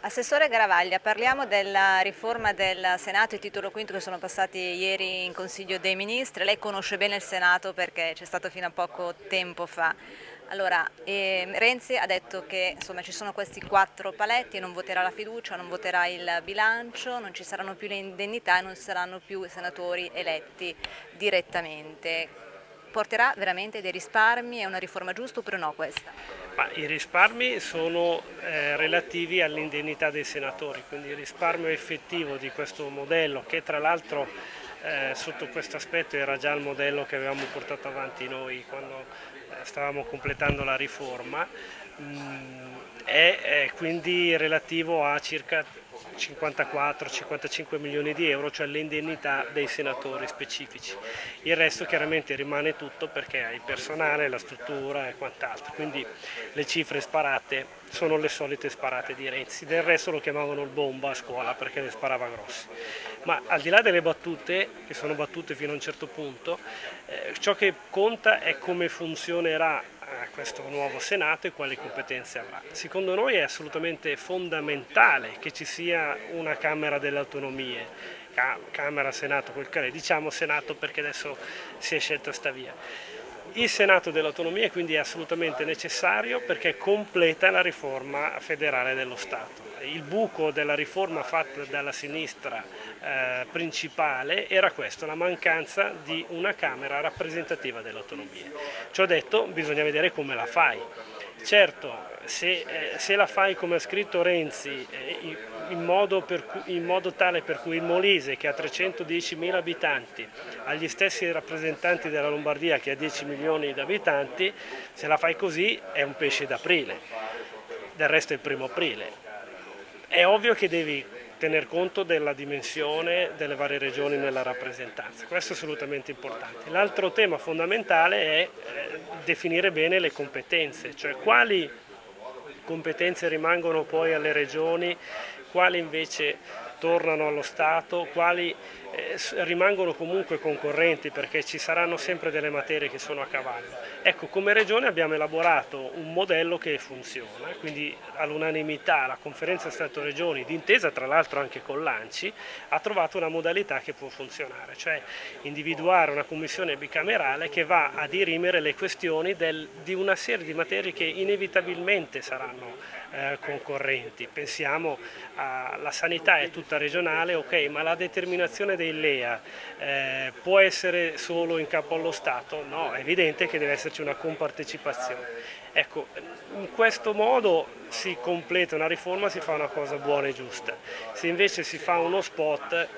Assessore Garavaglia, parliamo della riforma del Senato e titolo quinto che sono passati ieri in Consiglio dei Ministri. Lei conosce bene il Senato perché c'è stato fino a poco tempo fa. Allora, eh, Renzi ha detto che insomma, ci sono questi quattro paletti, non voterà la fiducia, non voterà il bilancio, non ci saranno più le indennità e non saranno più i senatori eletti direttamente porterà veramente dei risparmi? È una riforma giusta oppure no questa? Ma I risparmi sono eh, relativi all'indennità dei senatori, quindi il risparmio effettivo di questo modello che tra l'altro eh, sotto questo aspetto era già il modello che avevamo portato avanti noi quando eh, stavamo completando la riforma, mh, mm, è, è quindi relativo a circa 54-55 milioni di euro, cioè l'indennità dei senatori specifici. Il resto chiaramente rimane tutto perché hai il personale, la struttura e quant'altro, quindi le cifre sparate sono le solite sparate di Renzi, del resto lo chiamavano il bomba a scuola perché le sparava grosse. Ma al di là delle battute, che sono battute fino a un certo punto, eh, ciò che conta è come funzionerà questo nuovo Senato e quali competenze avrà. Secondo noi è assolutamente fondamentale che ci sia una Camera delle Autonomie, Camera, Senato, quel che è, diciamo Senato perché adesso si è scelta sta via. Il Senato dell'autonomia quindi è assolutamente necessario perché completa la riforma federale dello Stato. Il buco della riforma fatta dalla sinistra eh, principale era questo, la mancanza di una Camera rappresentativa dell'autonomia. Ciò detto bisogna vedere come la fai. Certo, se, eh, se la fai come ha scritto Renzi, eh, in, modo cui, in, modo tale per cui il Molise, che ha 310.000 abitanti, ha gli stessi rappresentanti della Lombardia che ha 10 milioni di abitanti, se la fai così è un pesce d'aprile, del resto è il primo aprile. È ovvio che devi tener conto della dimensione delle varie regioni nella rappresentanza, questo è assolutamente importante. L'altro tema fondamentale è eh, definire bene le competenze, cioè quali competenze rimangono poi alle regioni, quali invece tornano allo Stato, quali eh, rimangono comunque concorrenti perché ci saranno sempre delle materie che sono a cavallo. Ecco, come Regione abbiamo elaborato un modello che funziona, quindi all'unanimità la conferenza Stato-Regioni, d'intesa tra l'altro anche con l'ANCI, ha trovato una modalità che può funzionare, cioè individuare una commissione bicamerale che va a dirimere le questioni del, di una serie di materie che inevitabilmente saranno eh, concorrenti. Pensiamo alla sanità è tutta regionale, ok, ma la determinazione dei LEA eh, può essere solo in capo allo Stato? No, è evidente che deve esserci una compartecipazione. Ecco, in questo modo si completa una riforma, si fa una cosa buona e giusta. Se invece si fa uno spot,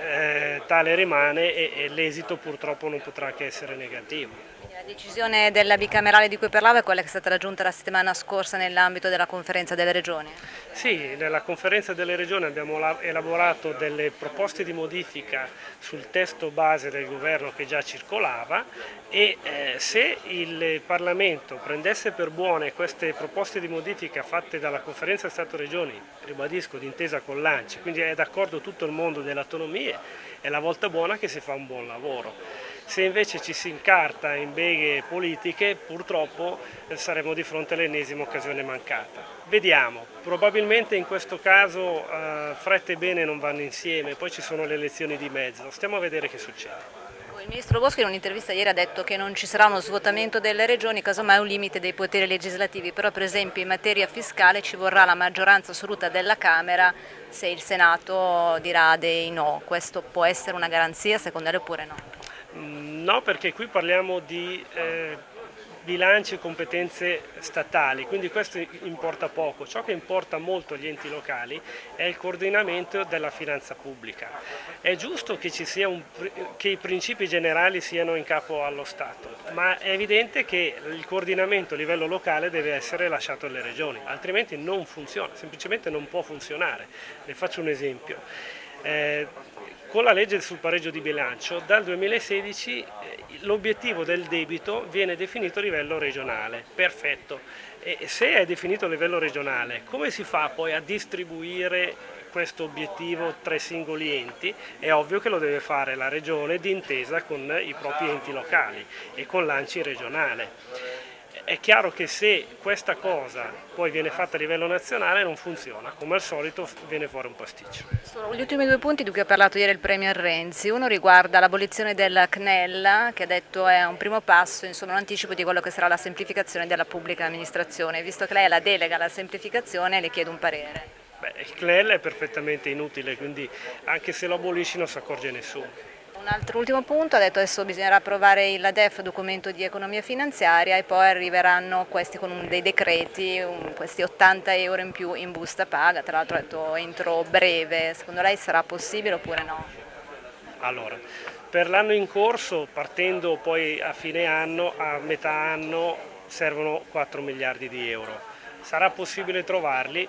eh, tale rimane e, e l'esito purtroppo non potrà che essere negativo. La decisione della bicamerale di cui parlava è quella che è stata raggiunta la settimana scorsa nell'ambito della conferenza delle regioni? Sì, nella conferenza delle regioni abbiamo elaborato delle proposte di modifica sul testo base del governo che già circolava e eh, se il Parlamento prendesse per buone queste proposte di modifica fatte dalla conferenza Stato-Regioni, ribadisco d'intesa con l'ANCI, quindi è d'accordo tutto il mondo delle autonomie, è la volta buona che si fa un buon lavoro. Se invece ci si incarta in beghe politiche, purtroppo eh, saremo di fronte all'ennesima occasione mancata. Vediamo, probabilmente in questo caso eh, fretta e bene non vanno insieme, poi ci sono le elezioni di mezzo, stiamo a vedere che succede. Il Ministro Boschi in un'intervista ieri ha detto che non ci sarà uno svuotamento delle regioni, casomai un limite dei poteri legislativi, però per esempio in materia fiscale ci vorrà la maggioranza assoluta della Camera se il Senato dirà dei no. Questo può essere una garanzia secondo lei oppure no? Mm, no, perché qui parliamo di eh, bilanci e competenze statali, quindi questo importa poco. Ciò che importa molto agli enti locali è il coordinamento della finanza pubblica. È giusto che, un, che i principi generali siano in capo allo Stato, ma è evidente che il coordinamento a livello locale deve essere lasciato alle regioni, altrimenti non funziona, semplicemente non può funzionare. Le faccio un esempio. Eh, con la legge sul pareggio di bilancio dal 2016 eh, l'obiettivo del debito viene definito a livello regionale, perfetto. E se è definito a livello regionale, come si fa poi a distribuire questo obiettivo tra i singoli enti? È ovvio che lo deve fare la regione d'intesa con i propri enti locali e con l'ANCI regionale. È chiaro che se questa cosa poi viene fatta a livello nazionale non funziona, come al solito viene fuori un pasticcio. Sono gli ultimi due punti di cui ha parlato ieri il Premier Renzi, uno riguarda l'abolizione del CNEL che ha detto è un primo passo, insomma un anticipo di quello che sarà la semplificazione della pubblica amministrazione, visto che lei la delega alla semplificazione le chiedo un parere. Beh, il CNEL è perfettamente inutile, quindi anche se lo abolisci non si accorge nessuno. Altro ultimo punto, ha detto adesso bisognerà approvare il DEF, documento di economia finanziaria, e poi arriveranno questi con dei decreti, un, questi 80 euro in più in busta paga, tra l'altro ha detto entro breve, secondo lei sarà possibile oppure no? Allora, per l'anno in corso, partendo poi a fine anno, a metà anno, servono 4 miliardi di euro. Sarà possibile trovarli?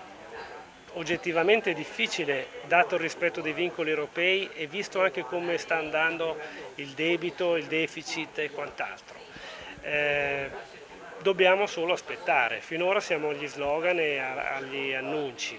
Oggettivamente difficile dato il rispetto dei vincoli europei e visto anche come sta andando il debito, il deficit e quant'altro. Eh, dobbiamo solo aspettare, finora siamo agli slogan e agli annunci.